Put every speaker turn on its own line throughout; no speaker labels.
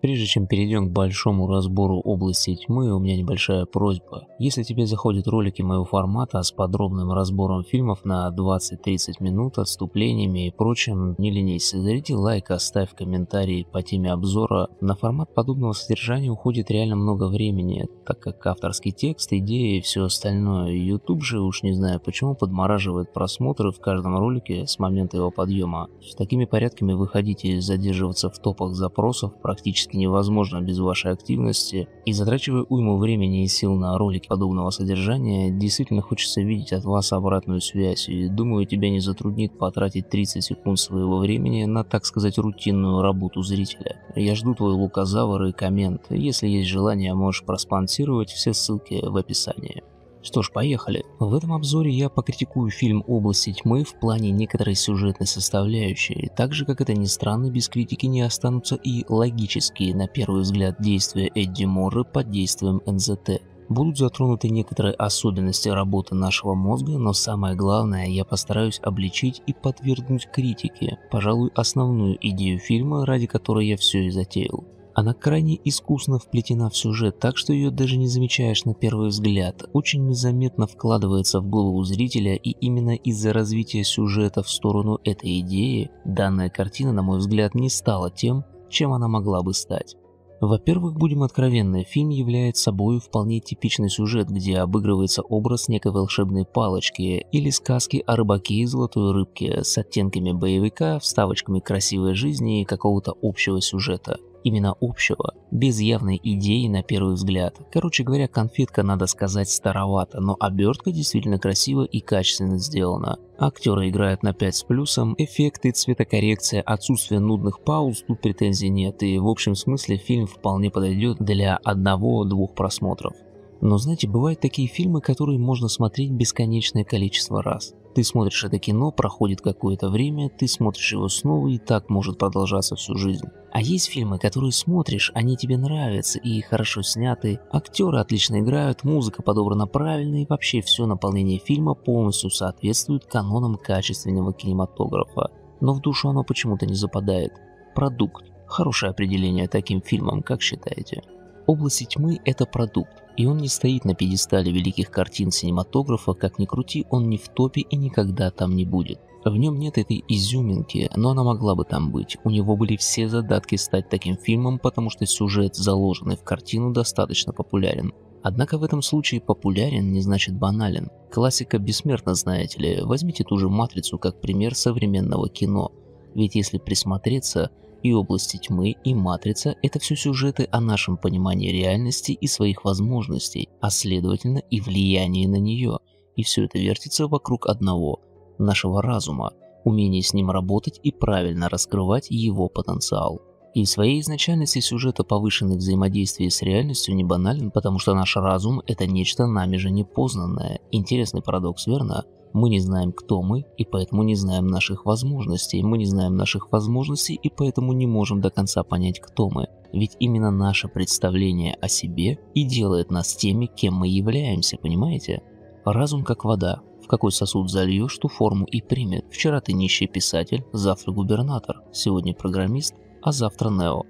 Прежде чем перейдем к большому разбору области тьмы, у меня небольшая просьба. Если тебе заходят ролики моего формата с подробным разбором фильмов на 20-30 минут, отступлениями и прочим, не ленись, заряди лайк, оставь комментарий по теме обзора. На формат подобного содержания уходит реально много времени, так как авторский текст, идеи и все остальное. YouTube же, уж не знаю почему, подмораживает просмотры в каждом ролике с момента его подъема. С такими порядками выходить и задерживаться в топах запросов практически практически невозможно без вашей активности, и затрачивая уйму времени и сил на ролики подобного содержания, действительно хочется видеть от вас обратную связь, и думаю, тебя не затруднит потратить 30 секунд своего времени на, так сказать, рутинную работу зрителя. Я жду твой луказавр и коммент, если есть желание, можешь проспонсировать все ссылки в описании. Что ж, поехали. В этом обзоре я покритикую фильм «Области тьмы» в плане некоторой сюжетной составляющей. Так же, как это ни странно, без критики не останутся и логические, на первый взгляд, действия Эдди Морры под действием НЗТ. Будут затронуты некоторые особенности работы нашего мозга, но самое главное, я постараюсь обличить и подвергнуть критике, пожалуй, основную идею фильма, ради которой я все и затеял. Она крайне искусно вплетена в сюжет, так что ее даже не замечаешь на первый взгляд. Очень незаметно вкладывается в голову зрителя, и именно из-за развития сюжета в сторону этой идеи, данная картина, на мой взгляд, не стала тем, чем она могла бы стать. Во-первых, будем откровенны, фильм является собой вполне типичный сюжет, где обыгрывается образ некой волшебной палочки или сказки о рыбаке и золотой рыбке с оттенками боевика, вставочками красивой жизни и какого-то общего сюжета именно общего, без явной идеи на первый взгляд. Короче говоря, конфетка, надо сказать, старовата, но обертка действительно красиво и качественно сделана. Актеры играют на 5 с плюсом, эффекты, цветокоррекция, отсутствие нудных пауз, тут претензий нет, и в общем смысле фильм вполне подойдет для одного-двух просмотров. Но знаете, бывают такие фильмы, которые можно смотреть бесконечное количество раз. Ты смотришь это кино, проходит какое-то время, ты смотришь его снова, и так может продолжаться всю жизнь. А есть фильмы, которые смотришь, они тебе нравятся и хорошо сняты, актеры отлично играют, музыка подобрана правильно и вообще все наполнение фильма полностью соответствует канонам качественного кинематографа. Но в душу оно почему-то не западает. Продукт. Хорошее определение таким фильмам, как считаете? Области тьмы – это продукт, и он не стоит на пьедестале великих картин синематографа, как ни крути, он не в топе и никогда там не будет. В нем нет этой изюминки, но она могла бы там быть. У него были все задатки стать таким фильмом, потому что сюжет, заложенный в картину, достаточно популярен. Однако в этом случае популярен не значит банален. Классика бессмертна, знаете ли. Возьмите ту же «Матрицу» как пример современного кино. Ведь если присмотреться, и области тьмы, и матрица – это все сюжеты о нашем понимании реальности и своих возможностей, а следовательно и влиянии на нее. И все это вертится вокруг одного – нашего разума, умения с ним работать и правильно раскрывать его потенциал. И в своей изначальности сюжет о повышенных взаимодействии с реальностью не банален, потому что наш разум – это нечто нами же непознанное. Интересный парадокс, верно? Мы не знаем, кто мы, и поэтому не знаем наших возможностей. Мы не знаем наших возможностей, и поэтому не можем до конца понять, кто мы. Ведь именно наше представление о себе и делает нас теми, кем мы являемся, понимаете? Разум как вода. В какой сосуд зальешь, ту форму и примет. Вчера ты нищий писатель, завтра губернатор, сегодня программист, а завтра Нео.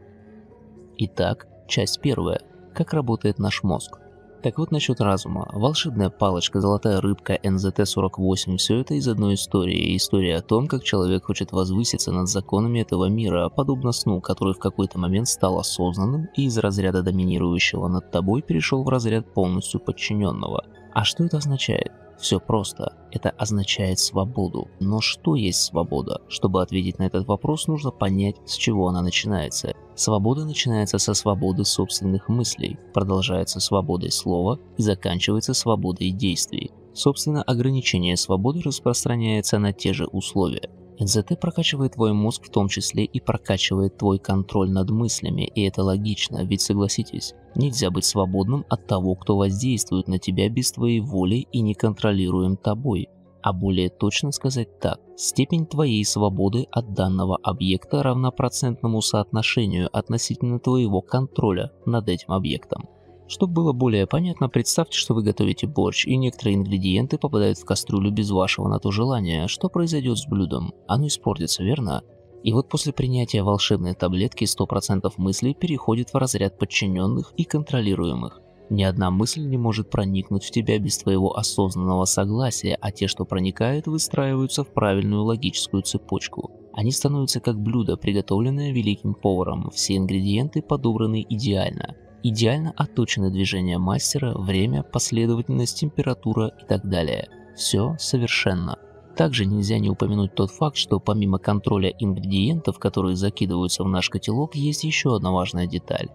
Итак, часть первая. Как работает наш мозг? Так вот насчет разума. Волшебная палочка, золотая рыбка, НЗТ-48 – все это из одной истории. История о том, как человек хочет возвыситься над законами этого мира, подобно сну, который в какой-то момент стал осознанным и из разряда доминирующего над тобой перешел в разряд полностью подчиненного. А что это означает? Все просто. Это означает свободу. Но что есть свобода? Чтобы ответить на этот вопрос, нужно понять, с чего она начинается. Свобода начинается со свободы собственных мыслей, продолжается свободой слова и заканчивается свободой действий. Собственно, ограничение свободы распространяется на те же условия. НЗТ прокачивает твой мозг в том числе и прокачивает твой контроль над мыслями, и это логично, ведь согласитесь, нельзя быть свободным от того, кто воздействует на тебя без твоей воли и неконтролируем тобой. А более точно сказать так, степень твоей свободы от данного объекта равна процентному соотношению относительно твоего контроля над этим объектом. Чтобы было более понятно, представьте, что вы готовите борщ, и некоторые ингредиенты попадают в кастрюлю без вашего на то желания. Что произойдет с блюдом? Оно испортится, верно? И вот после принятия волшебной таблетки 100% мыслей переходит в разряд подчиненных и контролируемых. Ни одна мысль не может проникнуть в тебя без твоего осознанного согласия, а те, что проникают, выстраиваются в правильную логическую цепочку. Они становятся как блюдо, приготовленное великим поваром, все ингредиенты подобраны идеально. Идеально отточены движения мастера, время, последовательность, температура и так далее. Все совершенно. Также нельзя не упомянуть тот факт, что помимо контроля ингредиентов, которые закидываются в наш котелок, есть еще одна важная деталь.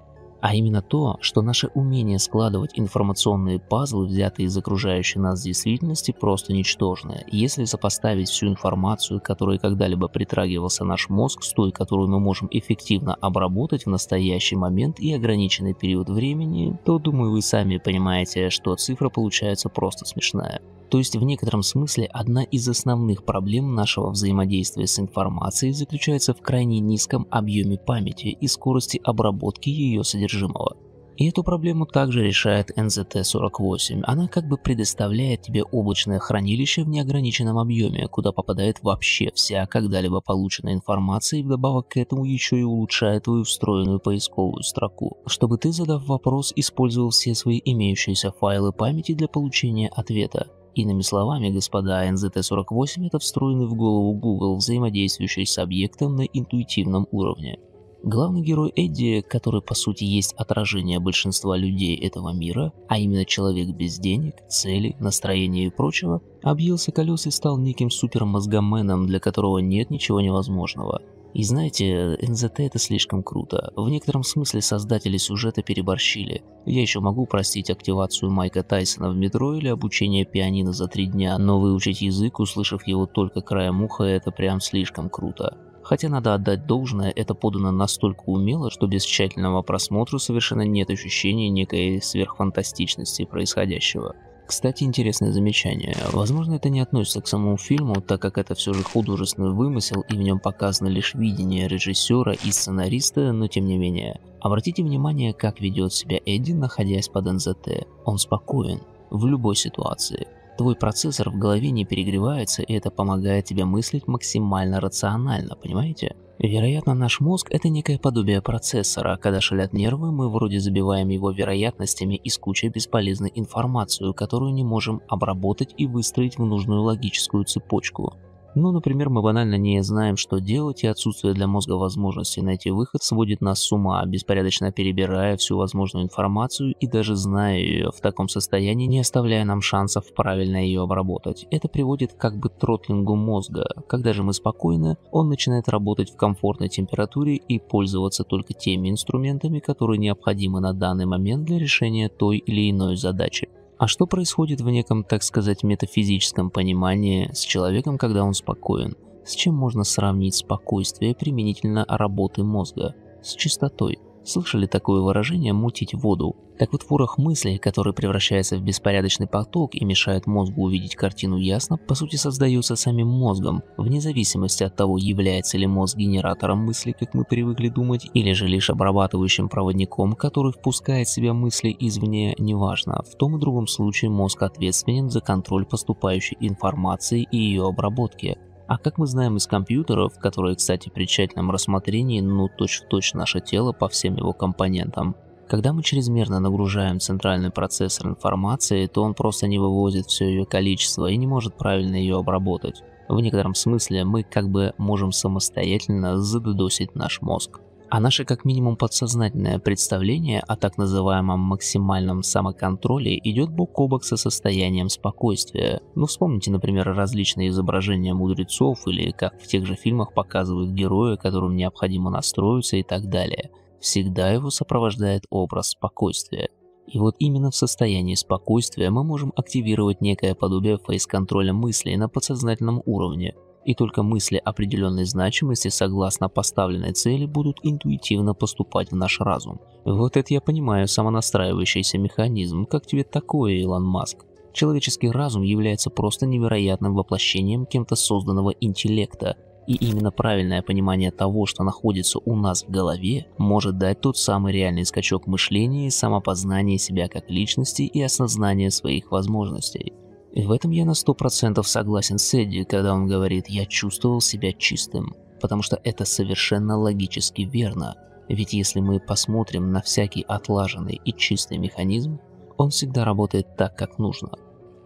А именно то, что наше умение складывать информационные пазлы, взятые из окружающей нас действительности, просто ничтожное. Если сопоставить всю информацию, которой когда-либо притрагивался наш мозг, с той, которую мы можем эффективно обработать в настоящий момент и ограниченный период времени, то, думаю, вы сами понимаете, что цифра получается просто смешная. То есть в некотором смысле одна из основных проблем нашего взаимодействия с информацией заключается в крайне низком объеме памяти и скорости обработки ее содержимого. И эту проблему также решает NZT-48. Она как бы предоставляет тебе облачное хранилище в неограниченном объеме, куда попадает вообще вся когда-либо полученная информация и вдобавок к этому еще и улучшает твою встроенную поисковую строку, чтобы ты, задав вопрос, использовал все свои имеющиеся файлы памяти для получения ответа. Иными словами, господа, NZT-48 это встроенный в голову Google, взаимодействующий с объектом на интуитивном уровне. Главный герой Эдди, который по сути есть отражение большинства людей этого мира, а именно человек без денег, целей, настроения и прочего, объелся колес и стал неким супермозгоменом, для которого нет ничего невозможного – и знаете, НЗТ это слишком круто. В некотором смысле создатели сюжета переборщили. Я еще могу простить активацию Майка Тайсона в метро или обучение пианино за три дня, но выучить язык, услышав его только краем уха, это прям слишком круто. Хотя надо отдать должное, это подано настолько умело, что без тщательного просмотра совершенно нет ощущения некой сверхфантастичности происходящего. Кстати, интересное замечание. Возможно, это не относится к самому фильму, так как это все же художественный вымысел и в нем показано лишь видение режиссера и сценариста, но тем не менее. Обратите внимание, как ведет себя Эдди, находясь под НЗТ. Он спокоен в любой ситуации. Твой процессор в голове не перегревается, и это помогает тебе мыслить максимально рационально, понимаете? Вероятно, наш мозг – это некое подобие процессора. Когда шалят нервы, мы вроде забиваем его вероятностями и с кучей бесполезной информацию, которую не можем обработать и выстроить в нужную логическую цепочку. Ну, например, мы банально не знаем, что делать, и отсутствие для мозга возможности найти выход сводит нас с ума, беспорядочно перебирая всю возможную информацию и даже зная ее в таком состоянии, не оставляя нам шансов правильно ее обработать. Это приводит как бы тротлингу мозга. Когда же мы спокойны, он начинает работать в комфортной температуре и пользоваться только теми инструментами, которые необходимы на данный момент для решения той или иной задачи. А что происходит в неком, так сказать, метафизическом понимании с человеком, когда он спокоен? С чем можно сравнить спокойствие применительно работы мозга? С чистотой. Слышали такое выражение «мутить воду»? Так вот, ворох мыслей, который превращается в беспорядочный поток и мешает мозгу увидеть картину ясно, по сути создается самим мозгом, вне зависимости от того, является ли мозг генератором мысли, как мы привыкли думать, или же лишь обрабатывающим проводником, который впускает в себя мысли извне, неважно. В том и другом случае мозг ответственен за контроль поступающей информации и ее обработки. А как мы знаем из компьютеров, которые, кстати, при тщательном рассмотрении, ну точь-в-точь -точь наше тело по всем его компонентам, когда мы чрезмерно нагружаем центральный процессор информацией, то он просто не вывозит все ее количество и не может правильно ее обработать. В некотором смысле мы как бы можем самостоятельно задодосить наш мозг. А наше как минимум подсознательное представление о так называемом максимальном самоконтроле идет бок о бок со состоянием спокойствия. Ну вспомните, например, различные изображения мудрецов или как в тех же фильмах показывают героя, которым необходимо настроиться и так далее. Всегда его сопровождает образ спокойствия. И вот именно в состоянии спокойствия мы можем активировать некое подобие фейс-контроля мыслей на подсознательном уровне, и только мысли определенной значимости согласно поставленной цели будут интуитивно поступать в наш разум. Вот это я понимаю самонастраивающийся механизм, как тебе такое, Илон Маск? Человеческий разум является просто невероятным воплощением кем-то созданного интеллекта, и именно правильное понимание того, что находится у нас в голове, может дать тот самый реальный скачок мышления и самопознания себя как личности и осознания своих возможностей. И в этом я на сто процентов согласен с Эдди, когда он говорит «я чувствовал себя чистым». потому что это совершенно логически верно. Ведь если мы посмотрим на всякий отлаженный и чистый механизм, он всегда работает так, как нужно.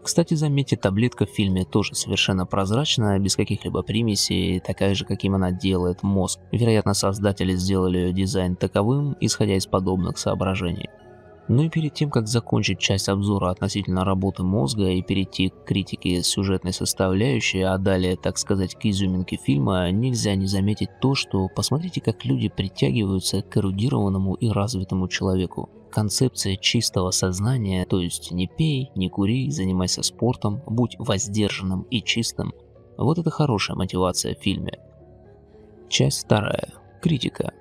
Кстати, заметьте, таблетка в фильме тоже совершенно прозрачная, без каких-либо примесей, такая же, каким она делает мозг. Вероятно, создатели сделали ее дизайн таковым, исходя из подобных соображений. Ну и перед тем, как закончить часть обзора относительно работы мозга и перейти к критике сюжетной составляющей, а далее, так сказать, к изюминке фильма, нельзя не заметить то, что посмотрите, как люди притягиваются к эрудированному и развитому человеку. Концепция чистого сознания, то есть не пей, не кури, занимайся спортом, будь воздержанным и чистым. Вот это хорошая мотивация в фильме. Часть вторая. Критика.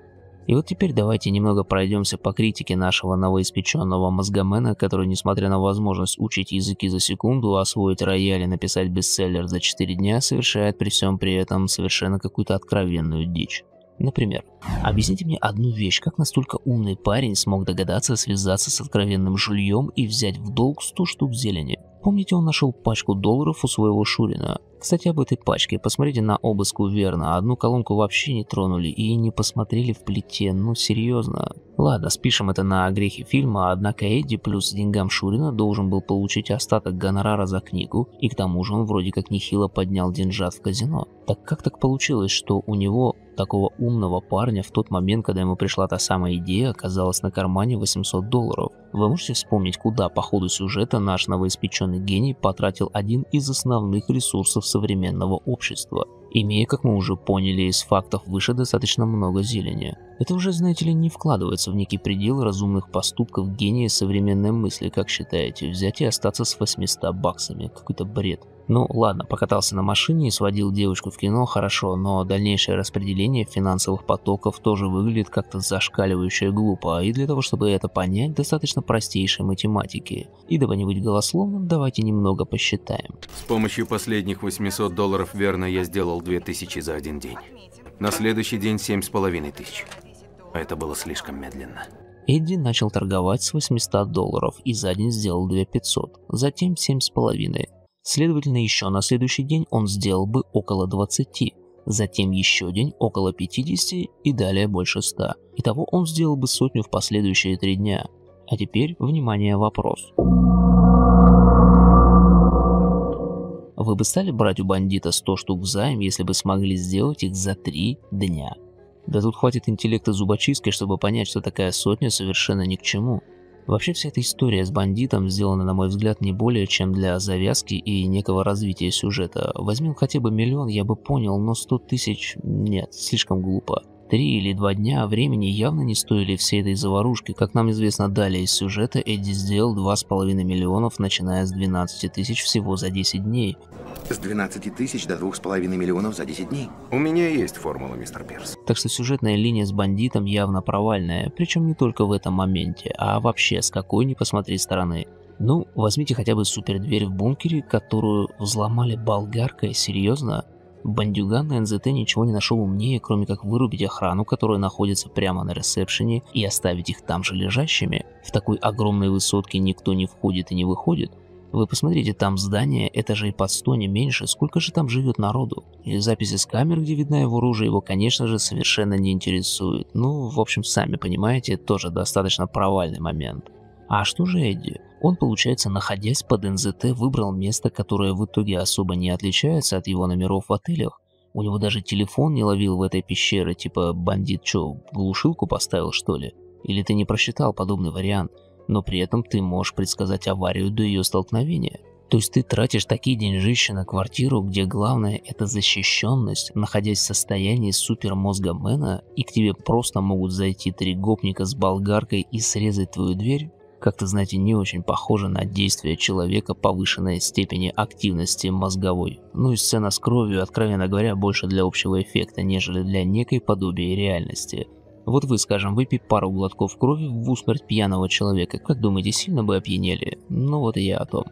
И вот теперь давайте немного пройдемся по критике нашего новоиспеченного мозгомена, который, несмотря на возможность учить языки за секунду, освоить рояль и написать бестселлер за 4 дня, совершает при всем при этом совершенно какую-то откровенную дичь. Например, объясните мне одну вещь, как настолько умный парень смог догадаться связаться с откровенным жульем и взять в долг 100 штук зелени? Помните, он нашел пачку долларов у своего Шурина. Кстати, об этой пачке. Посмотрите на обыск у Верна. Одну колонку вообще не тронули и не посмотрели в плите. Ну, серьезно. Ладно, спишем это на грехи фильма, однако Эдди плюс деньгам Шурина должен был получить остаток гонорара за книгу, и к тому же он вроде как нехило поднял деньжат в казино. Так как так получилось, что у него такого умного парня в тот момент, когда ему пришла та самая идея, оказалась на кармане 800 долларов. Вы можете вспомнить, куда по ходу сюжета наш новоиспеченный гений потратил один из основных ресурсов современного общества, имея, как мы уже поняли из фактов выше, достаточно много зелени. Это уже, знаете ли, не вкладывается в некий предел разумных поступков гения современной мысли, как считаете, взять и остаться с 800 баксами. Какой-то бред. Ну ладно, покатался на машине и сводил девочку в кино, хорошо, но дальнейшее распределение финансовых потоков тоже выглядит как-то зашкаливающе глупо, и для того, чтобы это понять, достаточно простейшей математики. И дабы не быть голословным, давайте немного посчитаем.
С помощью последних 800 долларов верно я сделал 2000 за один день. На следующий день 7,5 тысяч. А это было слишком медленно.
Эдди начал торговать с 800 долларов и за день сделал 2500, затем 7,5. Следовательно, еще на следующий день он сделал бы около 20, затем еще день около 50 и далее больше 100. Итого он сделал бы сотню в последующие три дня. А теперь, внимание, вопрос. Вы бы стали брать у бандита 100 штук взаим, если бы смогли сделать их за 3 дня? Да тут хватит интеллекта зубочисткой, чтобы понять, что такая сотня совершенно ни к чему. Вообще вся эта история с бандитом сделана, на мой взгляд, не более чем для завязки и некого развития сюжета. Возьмем хотя бы миллион, я бы понял, но сто тысяч... нет, слишком глупо. Три или два дня времени явно не стоили всей этой заварушки. Как нам известно далее из сюжета, Эдди сделал 2,5 миллионов, начиная с 12 тысяч всего за 10 дней.
С 12 тысяч до 2,5 миллионов за 10 дней.
У меня есть формула, мистер Пирс.
Так что сюжетная линия с бандитом явно провальная, причем не только в этом моменте, а вообще с какой ни посмотри стороны. Ну, возьмите хотя бы супердверь в бункере, которую взломали болгаркой, серьезно? Бандюган на НЗТ ничего не нашел умнее, кроме как вырубить охрану, которая находится прямо на ресепшене, и оставить их там же лежащими. В такой огромной высотке никто не входит и не выходит. Вы посмотрите, там здание этажей под сто не меньше, сколько же там живет народу? И записи с камер, где видно его оружие, его, конечно же, совершенно не интересует. Ну, в общем, сами понимаете, тоже достаточно провальный момент. А что же Эдди? Он, получается, находясь под НЗТ, выбрал место, которое в итоге особо не отличается от его номеров в отелях. У него даже телефон не ловил в этой пещере, типа бандит чё, глушилку поставил что ли? Или ты не просчитал подобный вариант, но при этом ты можешь предсказать аварию до ее столкновения? То есть ты тратишь такие деньжища на квартиру, где главное это защищенность, находясь в состоянии супермозга Мэна, и к тебе просто могут зайти три гопника с болгаркой и срезать твою дверь? Как-то, знаете, не очень похоже на действие человека повышенной степени активности мозговой. Ну и сцена с кровью, откровенно говоря, больше для общего эффекта, нежели для некой подобия реальности. Вот вы, скажем, выпив пару глотков крови в усмерть пьяного человека, как думаете, сильно бы опьянели? Ну вот и я о том.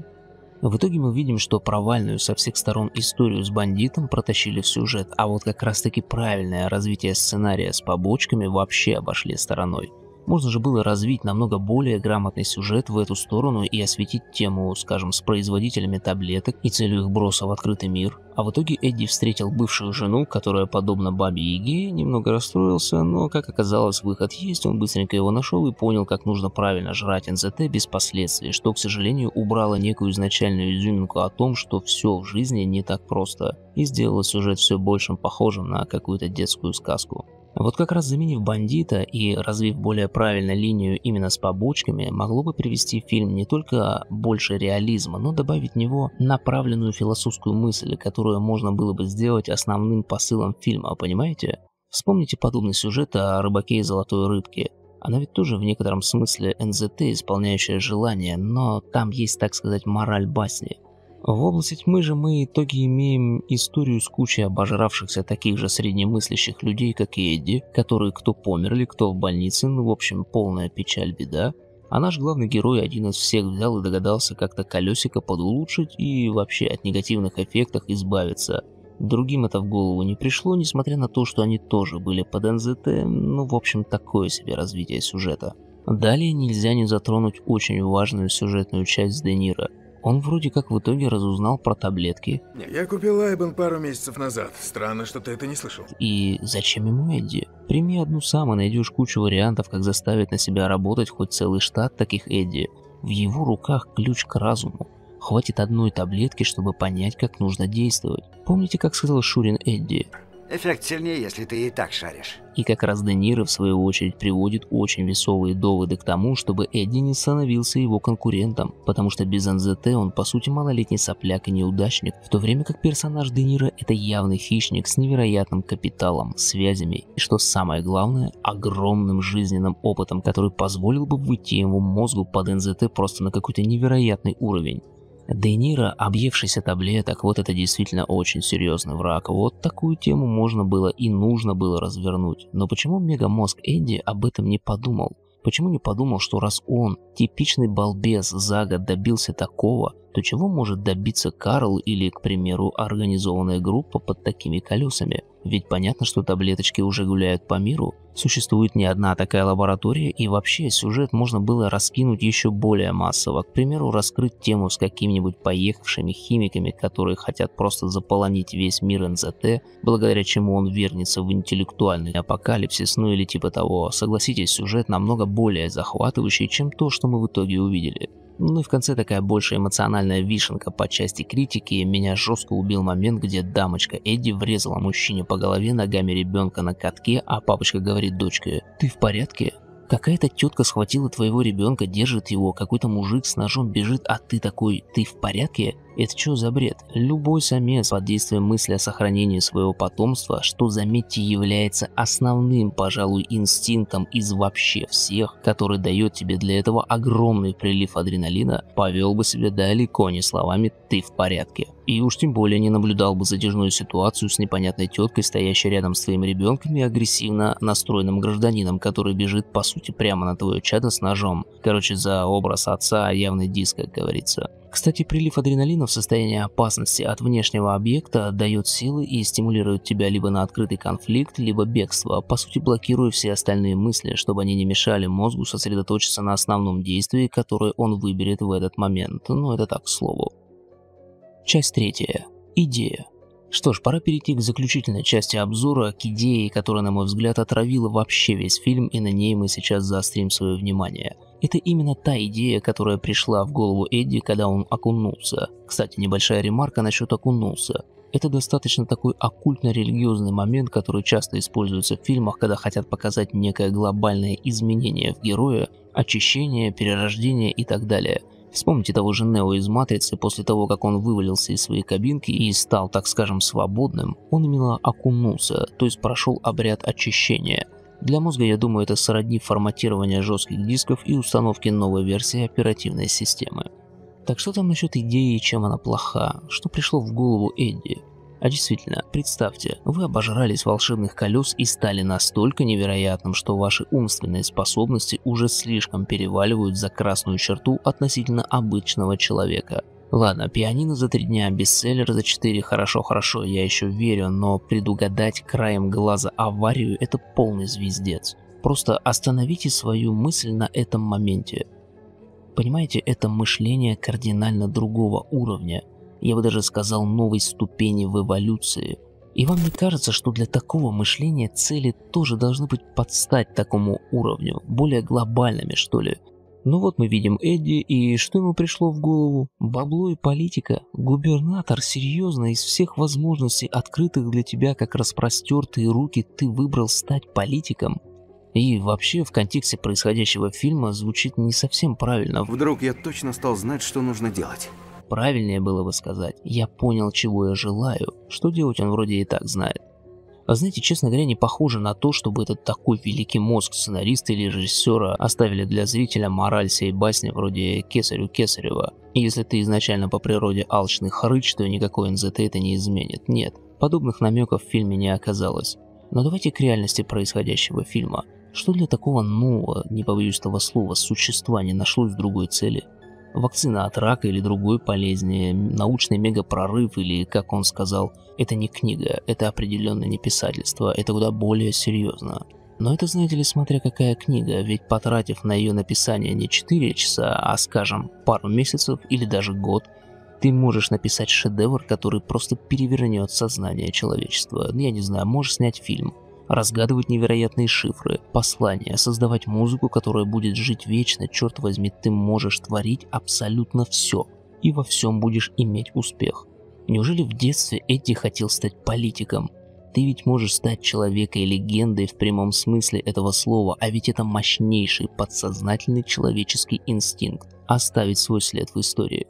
В итоге мы видим, что провальную со всех сторон историю с бандитом протащили в сюжет, а вот как раз таки правильное развитие сценария с побочками вообще обошли стороной. Можно же было развить намного более грамотный сюжет в эту сторону и осветить тему, скажем, с производителями таблеток и целью их броса в открытый мир. А в итоге Эдди встретил бывшую жену, которая, подобно бабе Яге, немного расстроился, но, как оказалось, выход есть, он быстренько его нашел и понял, как нужно правильно жрать НЗТ без последствий, что, к сожалению, убрало некую изначальную изюминку о том, что все в жизни не так просто, и сделало сюжет все большим похожим на какую-то детскую сказку. Вот как раз заменив бандита и развив более правильно линию именно с побочками, могло бы привести фильм не только больше реализма, но добавить в него направленную философскую мысль, которую можно было бы сделать основным посылом фильма, понимаете? Вспомните подобный сюжет о рыбаке и золотой рыбке. Она ведь тоже в некотором смысле НЗТ, исполняющая желание, но там есть, так сказать, мораль басни. В области тьмы же мы итоги имеем историю с кучей обожравшихся таких же среднемыслящих людей, как и Эдди, которые кто померли, кто в больнице, ну в общем полная печаль, беда. А наш главный герой один из всех взял и догадался как-то колесико подулучшить и вообще от негативных эффектов избавиться. Другим это в голову не пришло, несмотря на то, что они тоже были под НЗТ, ну в общем такое себе развитие сюжета. Далее нельзя не затронуть очень важную сюжетную часть Де Ниро – он вроде как в итоге разузнал про таблетки.
Я купил Айбан пару месяцев назад. Странно, что ты это не слышал.
И зачем ему Эдди? Прими одну сам и найдешь кучу вариантов, как заставить на себя работать хоть целый штат таких Эдди. В его руках ключ к разуму. Хватит одной таблетки, чтобы понять, как нужно действовать. Помните, как сказал Шурин Эдди?
Эффект сильнее, если ты и так шаришь.
И как раз Де Ниро, в свою очередь, приводит очень весовые доводы к тому, чтобы Эдди не становился его конкурентом, потому что без НЗТ он, по сути, малолетний сопляк и неудачник, в то время как персонаж Де Ниро – это явный хищник с невероятным капиталом, связями и, что самое главное, огромным жизненным опытом, который позволил бы выйти ему мозгу под НЗТ просто на какой-то невероятный уровень. Де Ниро, объевшийся таблеток, вот это действительно очень серьезный враг. Вот такую тему можно было и нужно было развернуть. Но почему мегамозг Эдди об этом не подумал? Почему не подумал, что раз он, типичный балбес, за год добился такого, то чего может добиться Карл или, к примеру, организованная группа под такими колесами? Ведь понятно, что таблеточки уже гуляют по миру. Существует не одна такая лаборатория, и вообще сюжет можно было раскинуть еще более массово. К примеру, раскрыть тему с какими-нибудь поехавшими химиками, которые хотят просто заполонить весь мир НЗТ, благодаря чему он вернется в интеллектуальный апокалипсис, ну или типа того. Согласитесь, сюжет намного более захватывающий, чем то, что мы в итоге увидели. Ну и в конце такая больше эмоциональная вишенка по части критики. Меня жестко убил момент, где дамочка Эдди врезала мужчине по голове ногами ребенка на катке, а папочка говорит дочке, ты в порядке? Какая-то тетка схватила твоего ребенка, держит его, какой-то мужик с ножом бежит, а ты такой, ты в порядке? Это что за бред? Любой самец под действием мысли о сохранении своего потомства, что, заметьте, является основным, пожалуй, инстинктом из вообще всех, который дает тебе для этого огромный прилив адреналина, повел бы себя далеко не словами «ты в порядке». И уж тем более не наблюдал бы затяжную ситуацию с непонятной теткой, стоящей рядом с твоим ребенком и агрессивно настроенным гражданином, который бежит по сути прямо на твое чадо с ножом. Короче, за образ отца явный диск, как говорится. Кстати, прилив адреналина в состоянии опасности от внешнего объекта дает силы и стимулирует тебя либо на открытый конфликт, либо бегство, по сути блокируя все остальные мысли, чтобы они не мешали мозгу сосредоточиться на основном действии, которое он выберет в этот момент. Ну, это так, к слову. Часть третья. Идея. Что ж, пора перейти к заключительной части обзора, к идее, которая, на мой взгляд, отравила вообще весь фильм, и на ней мы сейчас заострим свое внимание – это именно та идея, которая пришла в голову Эдди, когда он окунулся. Кстати, небольшая ремарка насчет окунулся. Это достаточно такой оккультно-религиозный момент, который часто используется в фильмах, когда хотят показать некое глобальное изменение в герое, очищение, перерождение и так далее. Вспомните того же Нео из «Матрицы», после того, как он вывалился из своей кабинки и стал, так скажем, свободным, он именно окунулся, то есть прошел обряд очищения – для мозга, я думаю, это сродни форматирования жестких дисков и установки новой версии оперативной системы. Так что там насчет идеи чем она плоха? Что пришло в голову Эдди? А действительно, представьте, вы обожрались волшебных колес и стали настолько невероятным, что ваши умственные способности уже слишком переваливают за красную черту относительно обычного человека – Ладно, пианино за три дня, бестселлер за четыре, хорошо-хорошо, я еще верю, но предугадать краем глаза аварию – это полный звездец. Просто остановите свою мысль на этом моменте. Понимаете, это мышление кардинально другого уровня. Я бы даже сказал новой ступени в эволюции. И вам не кажется, что для такого мышления цели тоже должны быть подстать такому уровню, более глобальными, что ли? Ну вот мы видим Эдди, и что ему пришло в голову? Бабло и политика. Губернатор, серьезно, из всех возможностей, открытых для тебя как распростертые руки, ты выбрал стать политиком? И вообще в контексте происходящего фильма звучит не совсем правильно.
Вдруг я точно стал знать, что нужно делать.
Правильнее было бы сказать, я понял, чего я желаю. Что делать он вроде и так знает. А знаете, честно говоря, не похоже на то, чтобы этот такой великий мозг сценариста или режиссера оставили для зрителя мораль сей басни вроде Кесарю Кесарева. И если ты изначально по природе алчный хрыч, то никакой НЗТ это не изменит. Нет, подобных намеков в фильме не оказалось. Но давайте к реальности происходящего фильма. Что для такого нового, не побоюсь этого слова, существа не нашлось другой цели? Вакцина от рака или другой болезни, научный мегапрорыв или, как он сказал, это не книга, это определенно не писательство, это куда более серьезно. Но это, знаете ли, смотря какая книга, ведь потратив на ее написание не 4 часа, а, скажем, пару месяцев или даже год, ты можешь написать шедевр, который просто перевернет сознание человечества. Я не знаю, можешь снять фильм, разгадывать невероятные шифры, послания, создавать музыку, которая будет жить вечно, черт возьми, ты можешь творить абсолютно все, и во всем будешь иметь успех. Неужели в детстве Эдди хотел стать политиком? Ты ведь можешь стать человекой легендой в прямом смысле этого слова, а ведь это мощнейший подсознательный человеческий инстинкт – оставить свой след в истории.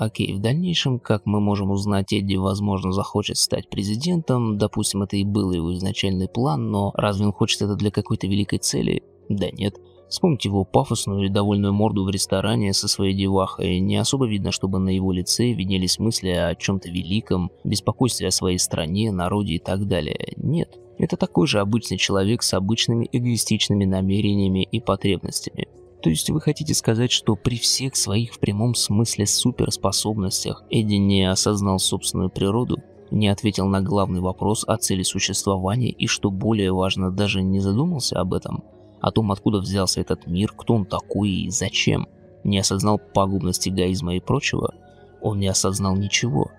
Окей, в дальнейшем, как мы можем узнать, Эдди, возможно, захочет стать президентом, допустим, это и был его изначальный план, но разве он хочет это для какой-то великой цели? Да нет. Вспомните его пафосную и довольную морду в ресторане со своей девахой. Не особо видно, чтобы на его лице виднелись мысли о чем-то великом, беспокойстве о своей стране, народе и так далее. Нет. Это такой же обычный человек с обычными эгоистичными намерениями и потребностями. То есть вы хотите сказать, что при всех своих в прямом смысле суперспособностях Эдди не осознал собственную природу, не ответил на главный вопрос о цели существования и, что более важно, даже не задумался об этом, о том, откуда взялся этот мир, кто он такой и зачем, не осознал пагубность эгоизма и прочего, он не осознал ничего.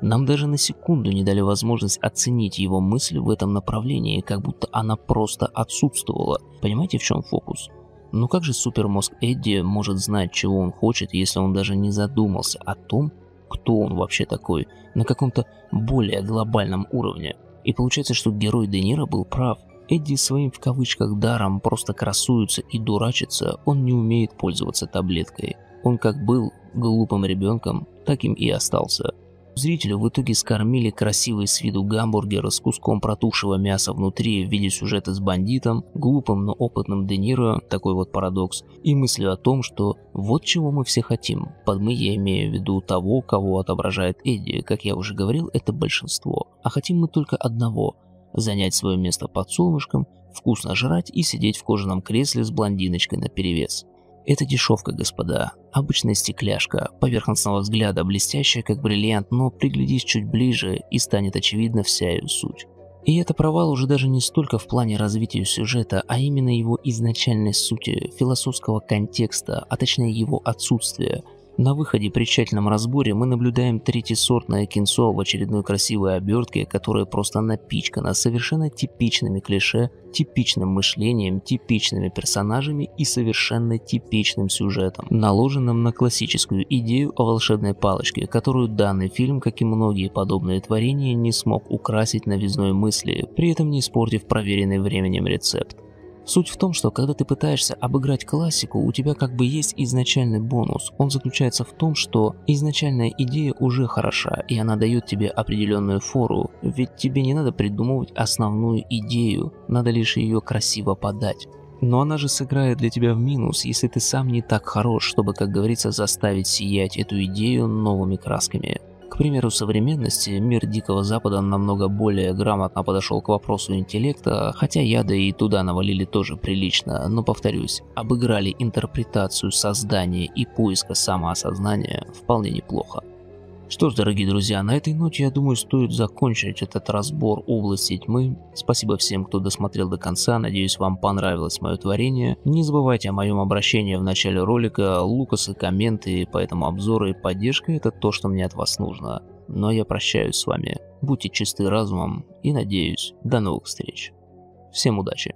Нам даже на секунду не дали возможность оценить его мысль в этом направлении, как будто она просто отсутствовала. Понимаете, в чем фокус? Но как же супермозг Эдди может знать, чего он хочет, если он даже не задумался о том, кто он вообще такой, на каком-то более глобальном уровне? И получается, что герой Де Ниро был прав. Эдди своим в кавычках даром просто красуется и дурачится, он не умеет пользоваться таблеткой. Он как был глупым ребенком, таким и остался. Зрителю в итоге скормили красивый с виду гамбургер с куском протухшего мяса внутри в виде сюжета с бандитом, глупым, но опытным Де Ниро, такой вот парадокс, и мыслью о том, что вот чего мы все хотим. Под мы я имею в виду того, кого отображает Эдди, как я уже говорил, это большинство. А хотим мы только одного – занять свое место под солнышком, вкусно жрать и сидеть в кожаном кресле с блондиночкой на перевес. Это дешевка, господа. Обычная стекляшка, поверхностного взгляда блестящая, как бриллиант, но приглядись чуть ближе, и станет очевидна вся ее суть. И это провал уже даже не столько в плане развития сюжета, а именно его изначальной сути, философского контекста, а точнее его отсутствия – на выходе при тщательном разборе мы наблюдаем третьесортное кинцо в очередной красивой обертке, которая просто напичкана совершенно типичными клише, типичным мышлением, типичными персонажами и совершенно типичным сюжетом, наложенным на классическую идею о волшебной палочке, которую данный фильм, как и многие подобные творения, не смог украсить новизной мысли, при этом не испортив проверенный временем рецепт. Суть в том, что когда ты пытаешься обыграть классику, у тебя как бы есть изначальный бонус. Он заключается в том, что изначальная идея уже хороша, и она дает тебе определенную фору, ведь тебе не надо придумывать основную идею, надо лишь ее красиво подать. Но она же сыграет для тебя в минус, если ты сам не так хорош, чтобы, как говорится, заставить сиять эту идею новыми красками. К примеру современности, мир Дикого Запада намного более грамотно подошел к вопросу интеллекта, хотя яды и туда навалили тоже прилично, но повторюсь, обыграли интерпретацию создания и поиска самоосознания вполне неплохо. Что ж, дорогие друзья, на этой ноте, я думаю, стоит закончить этот разбор области тьмы. Спасибо всем, кто досмотрел до конца, надеюсь, вам понравилось мое творение. Не забывайте о моем обращении в начале ролика, лукасы, комменты по этому обзору и поддержка – это то, что мне от вас нужно. Но я прощаюсь с вами, будьте чисты разумом и надеюсь, до новых встреч. Всем удачи!